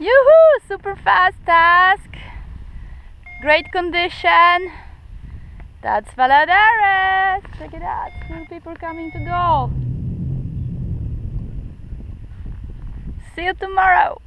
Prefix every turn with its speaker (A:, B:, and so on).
A: Yoo-hoo! Super fast task. Great condition. That's Valadares. Check it out. School people coming to go. See you tomorrow.